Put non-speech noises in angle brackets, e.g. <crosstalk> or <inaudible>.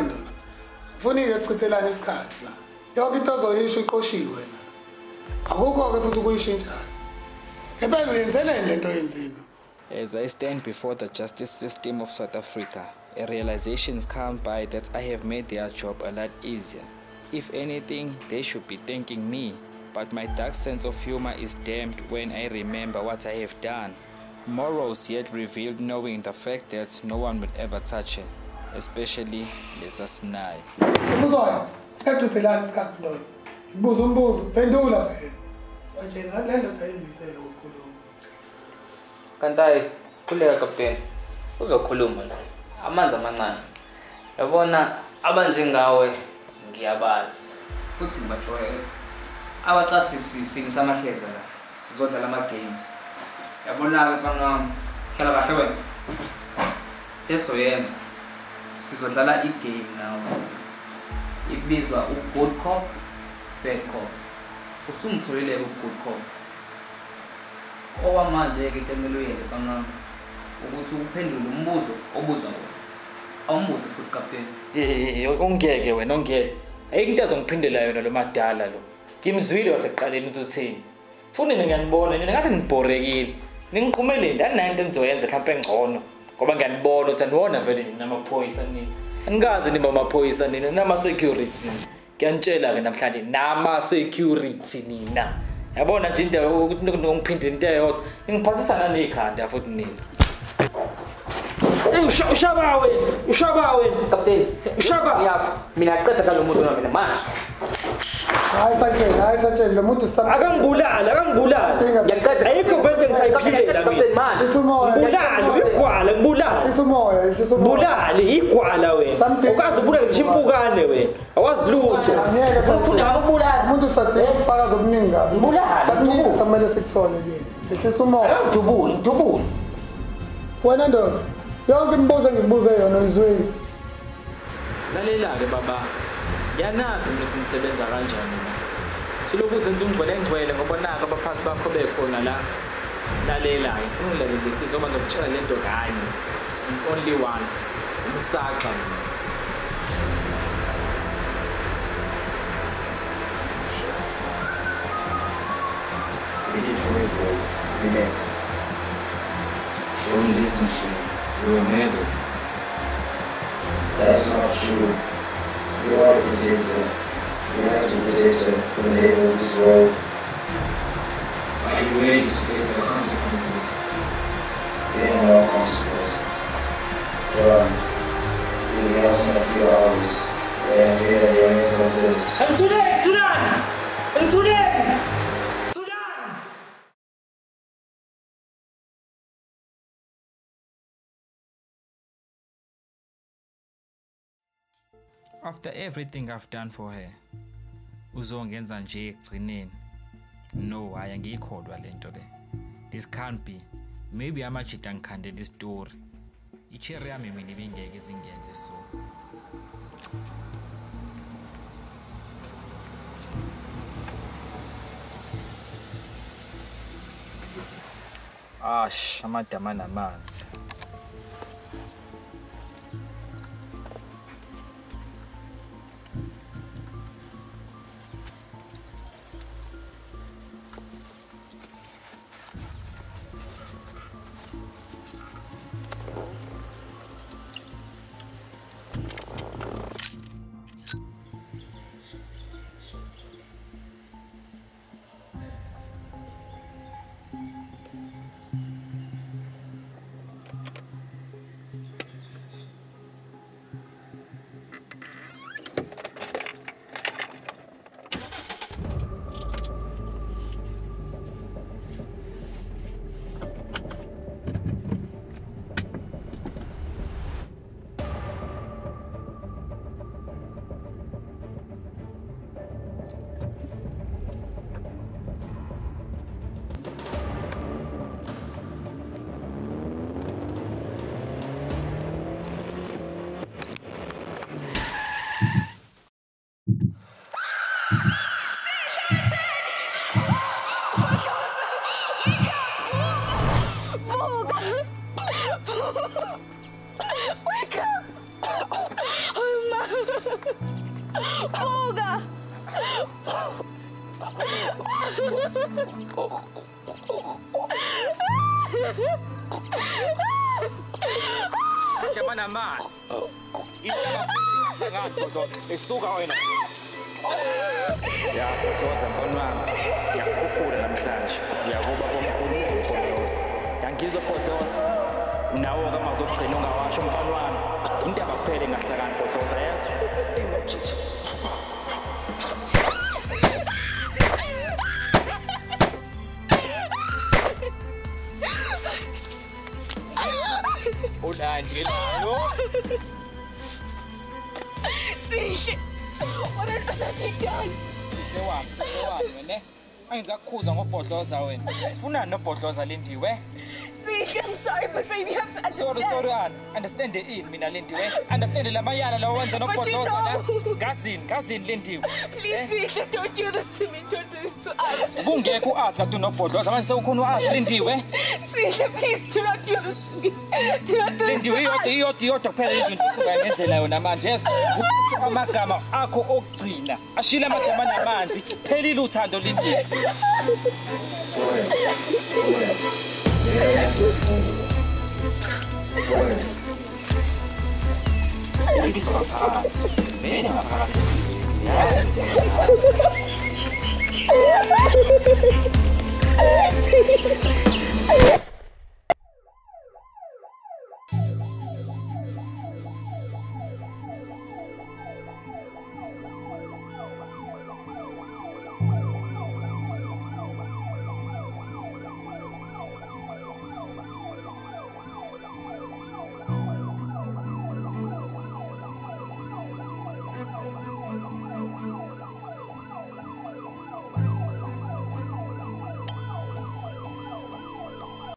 ndoda. Ngifuna-ke sichithelane isikhathi la? Yonke into ozoyisho iqoshiwe la. Akukho-ke futhi As I stand before the justice system of South Africa, a realization come by that I have made their job a lot easier. If anything, they should be thanking me, but my dark sense of humor is damned when I remember what I have done. Morals yet revealed knowing the fact that no one would ever touch her, especially Lisa Sinai. umbuzo sikachithelane isikhathi ndoda? Ngibuza umbuzo phendula phela. Sanjena le ndoda yembisele ukukhuluma. Kanti khuleka kapteni uzokhuluma la. Amanzi amancane. Yabona abanjengawe ngiyabazi. Futhi ngibajwayele. Abacathi singisa amahleza la. Sizodlala ama-games. Yabona-ke mfana wami hlala kahle wena. Tesoyenza sizodlala i-game nawe ibizwa u-good cop bad cop usungitholile-ke u-good cop owamanje-ke kumele uyenze mfana wami ukuthi uphendule umbuzo obuzwa wena awumbuze futhi kapteni ongeke wena ongeke ayikho into azongiphindela yona lo madala lo. Ngimzwile wasekuqaleni ukuthi uthini futhi nina ngiyanibona nina ngathi nibhorekile ningiqhumele nje aninayo into enizoyenza mhlawumpe engcono ngoba ngiyanibona ukuthi aniwona vele nina amaphoyisa nina anikazi niba amaphoyisa nina nama-security nina. Ngiyanitshela-ke namhlanje nama-security nina. Yabona nje into ukuthi ngiphindile into eyodwa ngiphathisa naneyikhanda futhi nina. Hey, usha- ushaba wena ushaba wena kapteni ushaba yakho mina qeda kalo muntu mina manje Hai sachet, hai sachet, lămutul Akan bulan, akan bulan. Yang kata ai ko benteng sai pile la mi. Bulan, equal, bulan. Sisumoya, sisumoya. Bulan, equal we. Ukazi bulan chimpukane we. Awazilutho. Ufunda ngobulan. Umuntu sathe ufaka zobuninga. Bulan. Sakuningi samele sikuthole nje. Sisumoya. Dubuli, dubuli. Wena ndoda, yonke imibuzo engibuze yona izwile. Lalela ke baba. Mina ukuthi nisebenza kanjani na silokhu zenza ungcwele ngcwele ngoba nako abaphasi bakho bekhona la lalela-ke ngifuna ungilalelisise oba ngokutshela le kanye only once umsaqa mina. Relax. Don't listen to him. You're a murderer. That's not true. You are a protector. You have to protect her from the evil of this world. Are you ready to face the consequences? There are no consequences. Run. You in a few hours. They are afraid of the instances. And today, Sudan! And today! After everything I've done for her, uzongenza nje ekugcineni. No, hayi angiyikholwa le nto le. This can't be. Maybe amajita ngikhandela isitori. Icherry yami mina ibingeke izingenze so. Ash, amadama namanzi. Wake up! Oh, 엄마! 뭐가? Kaya man naman, ito na pinag-sangat ko to, isuka ko yun. Ya kuchoza mponwanga yakukhukhula namhlanje yakuba komkhulu ukukhohloza yangizo khohloza Nawo ke mazokugcina ungawasho mfana wami. Intaba kuphele ngahlakani Bhodloza yezwa. Ulanje lo. Sihle! What have I done? Sihle wami, sihle wami wena. Angenza kukhuza ngobhodloza wena. Ufuna nobhodloza lindiwe? Sihle, I'm sorry, but baby, you have to understand. Sorry, sorry, Ann. Understand ini mina Lindiwe. Understand la mayala lawa wenza But you nobhodloza la. know. <laughs> Ngazini, ngazini Lindiwe. Please, Sihle, don't do this to me. Don't do this to us. Ubungekho uazi kade unobhodloza manje sewukhona uazi Lindiwe. Sihle, please do not do this ngendlela yona manje usho amagama akho okugcina ashile amagama namanzi phelile uthando lindile ngizophatha